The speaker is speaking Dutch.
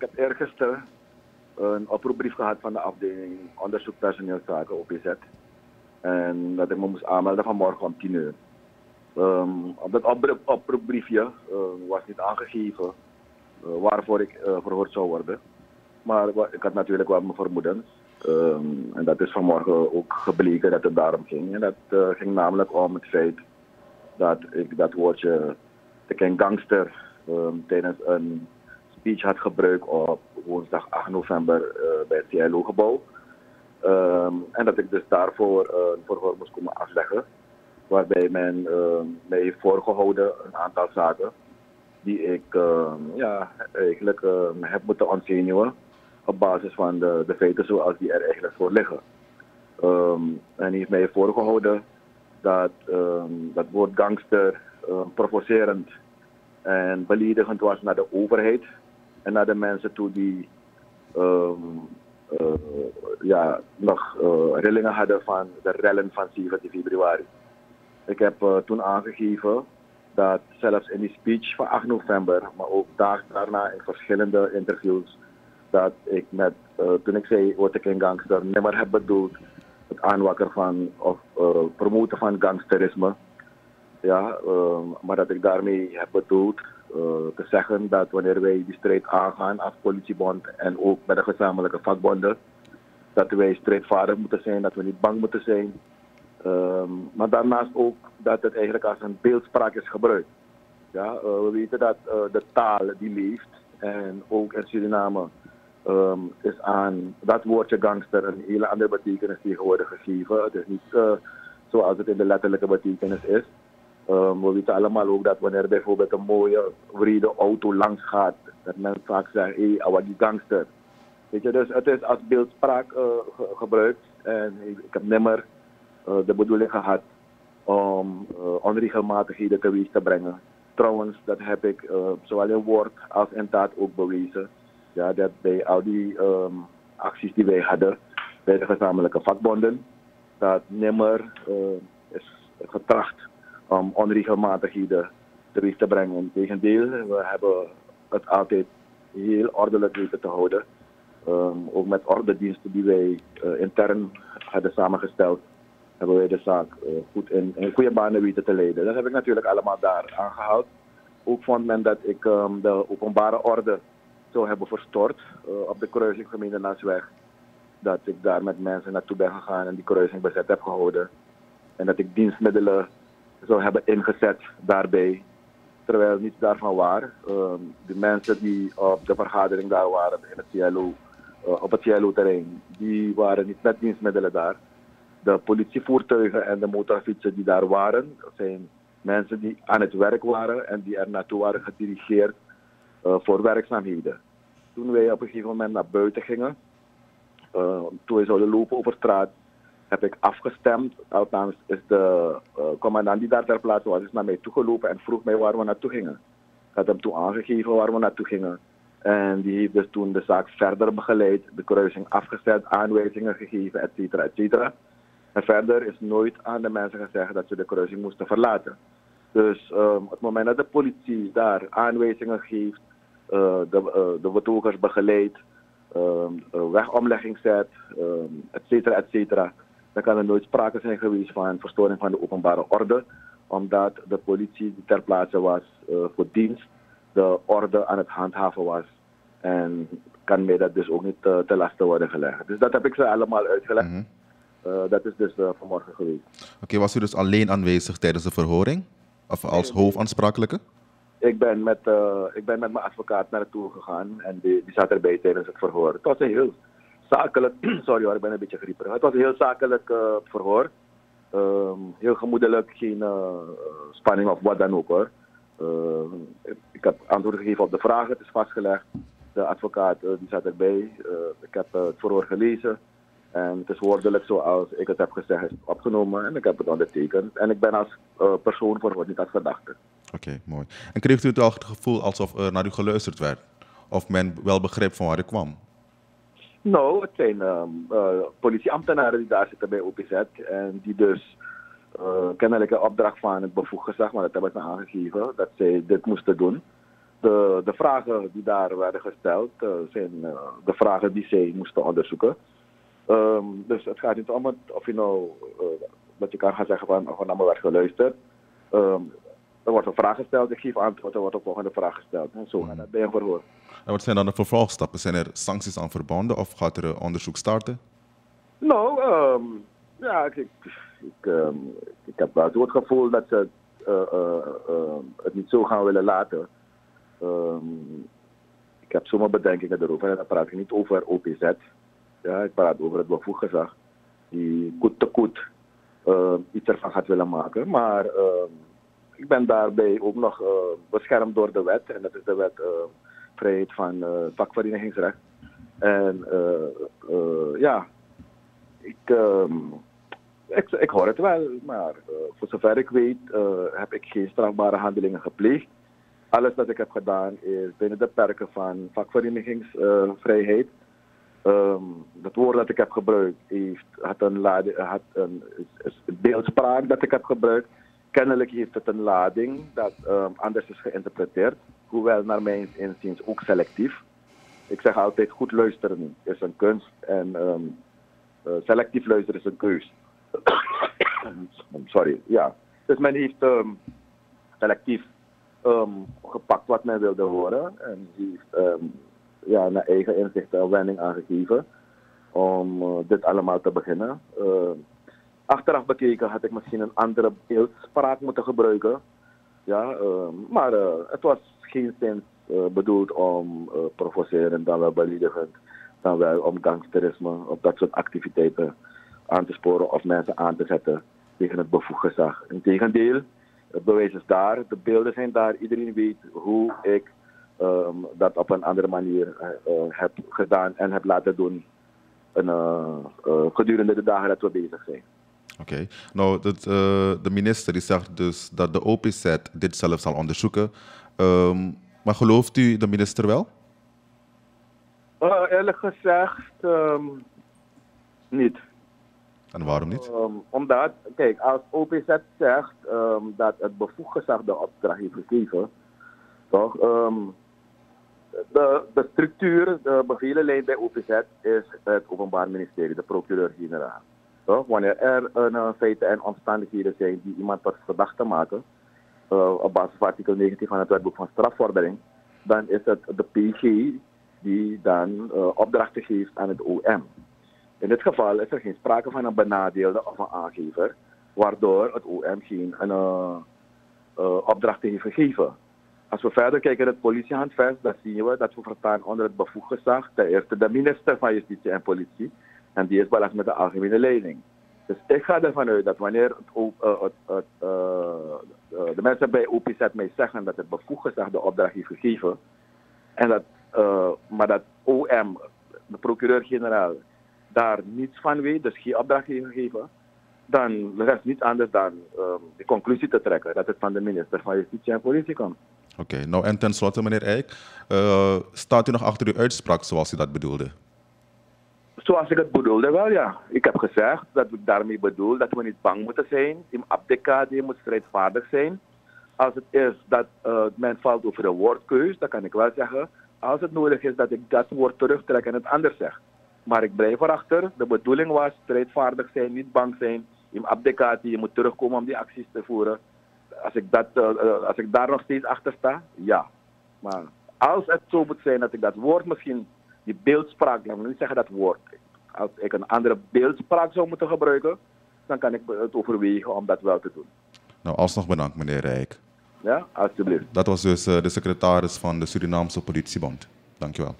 ik heb eergisteren een oproepbrief gehad van de afdeling onderzoek personeelszaken OPZ. En dat ik me moest aanmelden vanmorgen om 10 uur. Ehm, op dat oproep, oproepbriefje eh, was niet aangegeven eh, waarvoor ik eh, verhoord zou worden. Maar ik had natuurlijk wel mijn vermoedens. Ehm, en dat is vanmorgen ook gebleken dat het daarom ging. En dat eh, ging namelijk om het feit dat ik dat woordje de ken gangster ehm, tijdens een speech had gebruikt op woensdag 8 november eh, bij het CLO-gebouw. Ehm, en dat ik dus daarvoor eh, een verhoor moest komen afleggen. Waarbij men ehm, mij heeft voorgehouden een aantal zaken die ik ehm, ja, eigenlijk heb moeten ontzenuwen op basis van de, de feiten zoals die er eigenlijk voor liggen. Ehm, en heeft mij voorgehouden dat ehm, dat woord gangster provocerend en beledigend was naar de overheid en naar de mensen toe die ehm, eh, ja, nog eh, rillingen hadden van de rellen van 17 februari. Ik heb eh, toen aangegeven dat zelfs in die speech van 8 november, maar ook dagen daarna in verschillende interviews, dat ik met, toen ik zei word ik een gangster, nimmer heb bedoeld het aanwakkeren van of promoten van gangsterisme. Ja, eh, maar dat ik daarmee heb bedoeld te zeggen dat wanneer wij die strijd aangaan als politiebond en ook met de gezamenlijke vakbonden, dat wij strijdvaardig moeten zijn, dat we niet bang moeten zijn. Ehm, maar daarnaast ook dat het eigenlijk als een beeldspraak is gebruikt. Ja, eh, we weten dat eh, de taal die leeft en ook in Suriname ehm, is aan dat woordje gangster een hele andere betekenis tegenwoordig gegeven. Het is niet eh, zoals het in de letterlijke betekenis is. Ehm, we weten allemaal ook dat wanneer bijvoorbeeld een mooie, vrede auto langs gaat, dat men vaak zegt, hé, hey, awa die gangster. Weet je, dus het is als beeldspraak eh, ge- gebruikt. En ik, heb nimmer eh, de bedoeling gehad om eh, onregelmatigheden teweeg te brengen. Trouwens, dat heb ik zowel in woord als in daad ook bewezen. Ja, dat bij al die ehm, acties die wij hadden bij de gezamenlijke vakbonden, dat nimmer is getracht om onregelmatigheden teweeg te brengen. Integendeel, we hebben het altijd heel ordelijk weten te houden. Ehm, ook met ordediensten die wij eh, intern hadden samengesteld, hebben wij de zaak eh, goed in, goede banen weten te leiden. Dat heb ik natuurlijk allemaal daar aangehaald. Ook vond men dat ik ehm, de openbare orde zou hebben verstoord eh, op de kruising Gemeentenaarsweg. Dat ik daar met mensen naartoe ben gegaan en die kruising bezet heb gehouden. En dat ik dienstmiddelen zou hebben ingezet daarbij. Terwijl niets daarvan waar. Ehm, de mensen die op de vergadering daar waren in het CLO, eh, op het CLO-terrein, die waren niet met dienstmiddelen daar. De politievoertuigen en de motorfietsen die daar waren, zijn mensen die aan het werk waren en die er naartoe waren gedirigeerd eh, voor werkzaamheden. Toen wij op een gegeven moment naar buiten gingen, eh, toen wij zouden lopen over straat, heb ik afgestemd. Althans is de eh, commandant die daar ter plaatse was, is naar mij toegelopen en vroeg mij waar we naartoe gingen. Ik had hem toen aangegeven waar we naartoe gingen. En die heeft dus toen de zaak verder begeleid, de kruising afgezet, aanwijzingen gegeven, et cetera, et cetera. En verder is nooit aan de mensen gezegd dat ze de kruising moesten verlaten. Dus ehm, op het moment dat de politie daar aanwijzingen geeft, eh, de, eh, de betogers begeleidt, ehm, eh, wegomlegging zet, ehm, et cetera, et cetera, dan kan er nooit sprake zijn geweest van verstoring van de openbare orde, omdat de politie die ter plaatse was eh, voor dienst, de orde aan het handhaven was. En kan mij dat dus ook niet eh, te lasten worden gelegd. Dus dat heb ik ze allemaal uitgelegd. Mhm. Eh, dat is dus vanmorgen geweest. Oké, was u dus alleen aanwezig tijdens de verhoring? Of als hoofdaansprakelijke? Ik ben, met, ik ben met mijn advocaat naar naartoe gegaan en die, die zat erbij tijdens het verhoor. Het was een heel zakelijk, sorry hoor, ik ben een beetje grieperig. Het was een heel zakelijk eh, verhoor. Ehm, heel gemoedelijk, geen eh, spanning of wat dan ook hoor. Ehm, ik, heb antwoord gegeven op de vragen, het is vastgelegd. De advocaat eh, die zat erbij. Eh, ik heb het verhoor gelezen. En het is woordelijk zoals ik het heb gezegd, opgenomen en ik heb het ondertekend. En ik ben als eh, persoon verhoord, niet als verdachte. Oké, mooi. En kreeg u het al het gevoel alsof er naar u geluisterd werd? Of men wel begreep van waar u kwam? Nou, het zijn ehm, eh, politieambtenaren die daar zitten bij OPZ en die dus uh, kennelijk een opdracht van het bevoegd gezag, maar dat hebben ze aangegeven, dat zij dit moesten doen. de, de vragen die daar werden gesteld uh, zijn de vragen die zij moesten onderzoeken. Um, dus het gaat niet om het, of je nou, dat je kan gaan zeggen van, van allemaal werd geluisterd. Um, er wordt een vraag gesteld, ik geef antwoord, er wordt een volgende vraag gesteld. En zo gaat dat bij een verhoor. En wat zijn dan de vervolgstappen? Zijn er sancties aan verbonden of gaat er een onderzoek starten? Nou, um, ja, ik, ik, ik, um, ik heb wel het gevoel dat ze het niet zo gaan willen laten. Um, ik heb zomaar bedenkingen erover en dan praat ik niet over OPZ. Ja, ik praat over het bevoegd gezag die goed te goed iets ervan gaat willen maken. Maar ik ben daarbij ook nog uh, beschermd door de wet en dat is de wet vrijheid van vakverenigingsrecht. En ja, ik, ik, ik hoor het wel, maar voor zover ik weet heb ik geen strafbare handelingen gepleegd alles wat ik heb gedaan is binnen de perken van vakverenigingsvrijheid. Um, het woord dat ik heb gebruikt heeft, had een, had is, is beeldspraak dat ik heb gebruikt. Kennelijk heeft het een lading dat um, anders is geïnterpreteerd, hoewel naar mijn inziens ook selectief. Ik zeg altijd, goed luisteren is een kunst en um, uh, selectief luisteren is een keus. Sorry, ja. Dus men heeft selectief um, gepakt wat men wilde horen. En heeft ja, naar eigen inzicht een wending aangegeven om uh, dit allemaal te beginnen. Achteraf bekeken had ik misschien een andere beeldspraak moeten gebruiken. Ja, uh, maar uh, het was geen zin bedoeld om provocerend, dan wel beledigend, dan wel om gangsterisme of dat soort activiteiten aan te sporen of mensen aan te zetten tegen het bevoegd gezag. Integendeel, het bewijs is daar, de beelden zijn daar. Iedereen weet hoe ik um, dat op een andere manier heb gedaan en heb laten doen en, gedurende de dagen dat we bezig zijn. Oké, okay. nou dat, de minister die zegt dus dat de OPZ dit zelf zal onderzoeken. Um, maar gelooft u de minister wel? eerlijk gezegd um, niet. En waarom niet? Um, omdat, kijk, als OPZ zegt dat het bevoegd gezag de opdracht heeft gegeven, toch? De, de structuur, de bevelenlijn bij OPZ is het Openbaar Ministerie, de procureur-generaal. Wanneer er een, feiten en omstandigheden zijn die iemand tot verdachte maken, uh, op basis van artikel 19 van het wetboek van strafvordering, dan is het de PG die dan uh, opdrachten geeft aan het OM. In dit geval is er geen sprake van een benadeelde of een aangever, waardoor het OM geen een, uh, uh, opdracht heeft gegeven. Als we verder kijken naar het politiehandvest, dan zien we dat we verstaan onder het bevoegd gezag ten eerste de minister van Justitie en Politie, en die is belast met de algemene leiding. Dus ik ga ervan uit dat wanneer het, uh, het, het, de mensen bij OPZ mij zeggen dat het bevoegd gezag de opdracht heeft gegeven, en dat, maar dat OM, de procureur-generaal, daar niets van weet, dus geen opdracht heeft gegeven, dan rest niet anders dan um, de conclusie te trekken dat het van de minister van Justitie en Politie komt. Oké, nou en tenslotte meneer Eijk, staat u nog achter uw uitspraak zoals u dat bedoelde? Zoals ik het bedoelde wel, ja. Ik heb gezegd dat ik daarmee bedoel dat we niet bang moeten zijn. In abdicate moet strijdvaardig zijn. Als het is dat uh, men valt over een woordkeus, dan kan ik wel zeggen. Als het nodig is dat ik dat woord terugtrek en het anders zeg. Maar ik blijf erachter. De bedoeling was strijdvaardig zijn, niet bang zijn. In abdicati, je moet terugkomen om die acties te voeren. Als ik, dat, uh, als ik daar nog steeds achter sta, ja. Maar als het zo moet zijn dat ik dat woord misschien, die beeldspraak, laat me niet zeggen dat woord. Als ik een andere beeldspraak zou moeten gebruiken, dan kan ik het overwegen om dat wel te doen. Nou, alsnog bedankt meneer Rijk. Ja, alsjeblieft. Dat was dus uh, de secretaris van de Surinaamse Politiebond. Dankjewel.